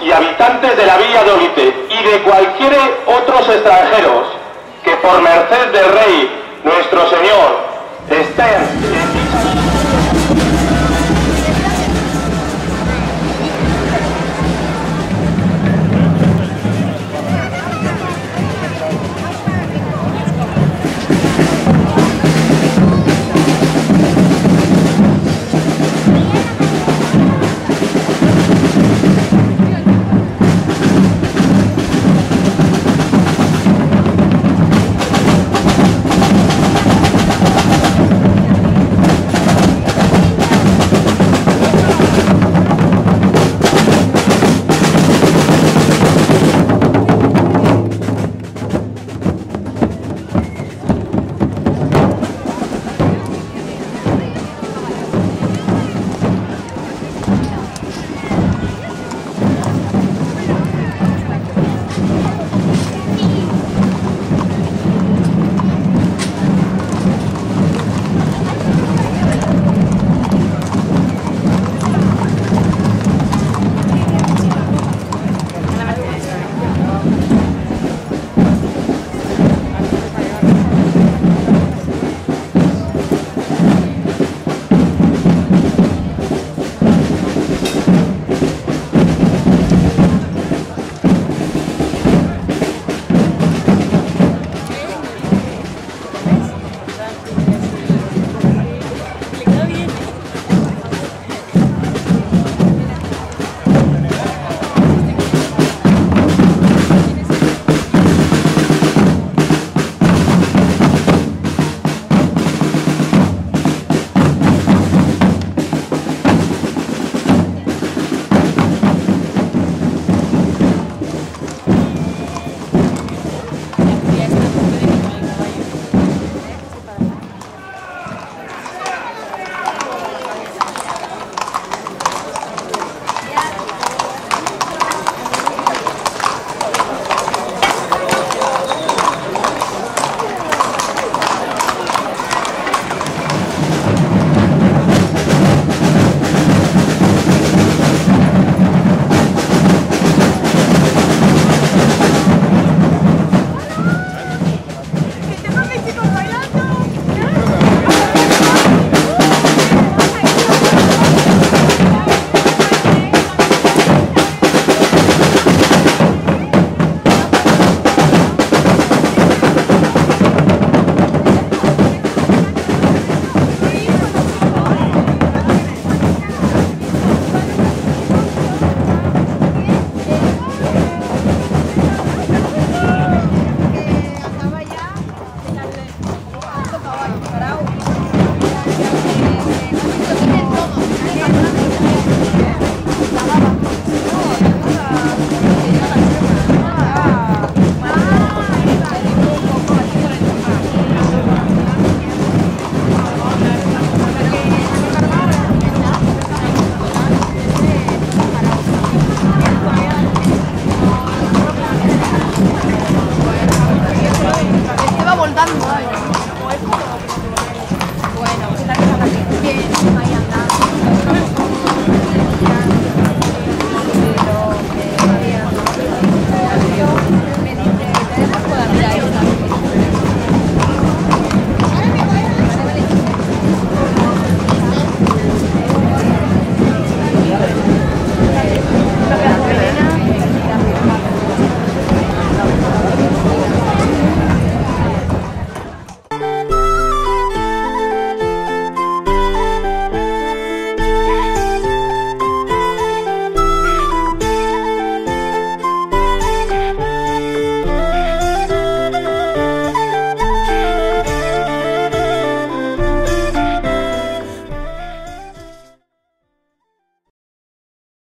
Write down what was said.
y habitantes de la villa de Olite y de cualquier otros extranjeros que por merced del Rey nuestro Señor estén